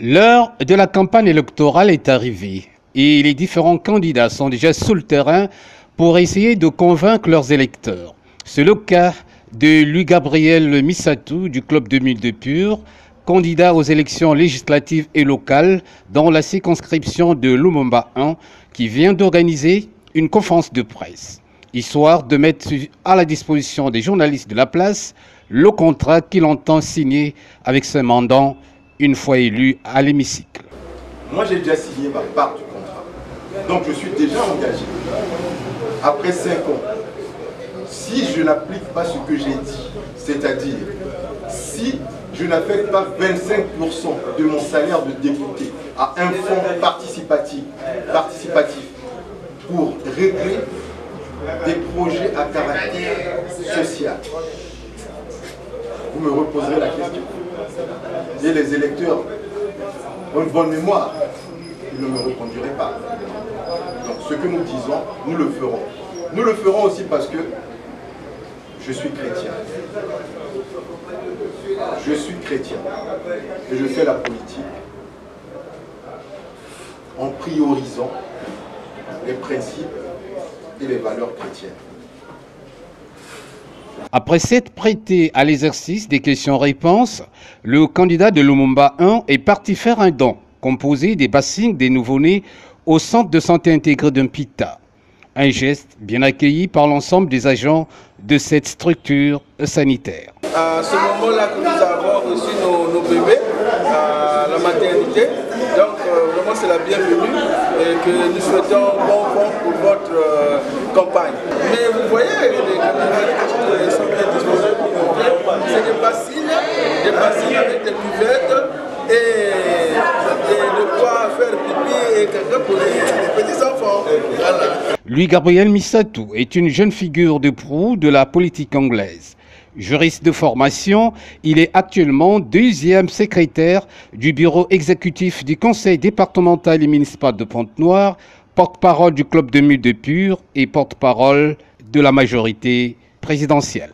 L'heure de la campagne électorale est arrivée et les différents candidats sont déjà sous le terrain pour essayer de convaincre leurs électeurs. C'est le cas de Louis-Gabriel Missatou du Club 2002 Pur, candidat aux élections législatives et locales dans la circonscription de Lumumba 1, qui vient d'organiser une conférence de presse, histoire de mettre à la disposition des journalistes de la place le contrat qu'il entend signer avec ce mandant une fois élu à l'hémicycle. Moi, j'ai déjà signé ma part du contrat. Donc, je suis déjà engagé. Après 5 ans, si je n'applique pas ce que j'ai dit, c'est-à-dire si je n'affecte pas 25% de mon salaire de député à un fonds participatif, participatif pour régler des projets à caractère social, vous me reposerez la question. Et les électeurs ont une bonne mémoire. Ils ne me répondiraient pas. Donc ce que nous disons, nous le ferons. Nous le ferons aussi parce que je suis chrétien. Je suis chrétien. Et je fais la politique en priorisant les principes et les valeurs chrétiennes. Après s'être prêté à l'exercice des questions-réponses, le candidat de Lumumba 1 est parti faire un don composé des bassines des nouveau-nés au centre de santé intégré d'un PITA. Un geste bien accueilli par l'ensemble des agents de cette structure sanitaire. À ce moment-là que nous avons reçu nos, bébés à la maternité, donc euh, vraiment c'est la bienvenue et que nous souhaitons bon vent pour votre euh, campagne. Mais vous voyez, les Louis-Gabriel Missatou est une jeune figure de proue de la politique anglaise. Juriste de formation, il est actuellement deuxième secrétaire du bureau exécutif du Conseil départemental et municipal de Pointe-Noire, porte-parole du club de Mille de Pure et porte-parole de la majorité présidentielle.